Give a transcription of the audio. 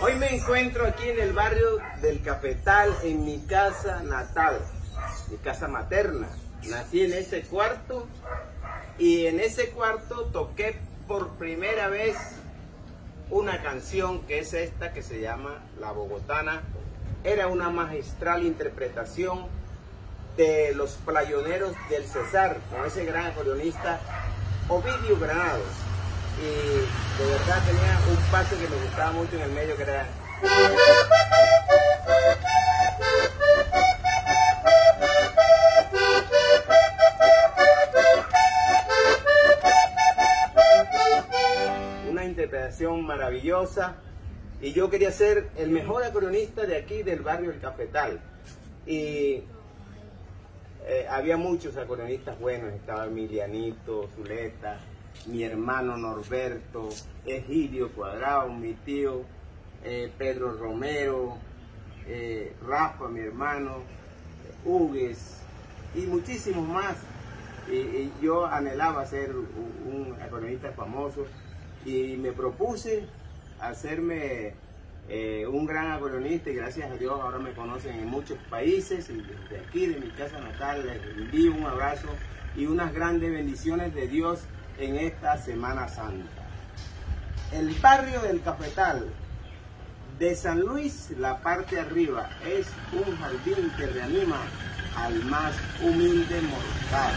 Hoy me encuentro aquí en el barrio del Cafetal, en mi casa natal, mi casa materna. Nací en ese cuarto y en ese cuarto toqué por primera vez una canción que es esta que se llama La Bogotana. Era una magistral interpretación de los playoneros del Cesar, con ese gran acordeonista Ovidio Granados. Y de verdad tenía un paso que me gustaba mucho en el medio que era... Una interpretación maravillosa y yo quería ser el mejor acordeonista de aquí del barrio El Cafetal. Y eh, había muchos acordeonistas buenos, estaba Emilianito, Zuleta, mi hermano Norberto, Egidio Cuadrado, mi tío, eh, Pedro Romero, eh, Rafa, mi hermano, Hugues y muchísimos más. Y, yo anhelaba ser un, un acordeonista famoso y me propuse hacerme eh, un gran acordeonista y gracias a Dios ahora me conocen en muchos países y desde aquí, de mi casa natal, les envío un abrazo y unas grandes bendiciones de Dios en esta Semana Santa. El barrio del Cafetal de San Luis, la parte arriba, es un jardín que reanima al más humilde mortal.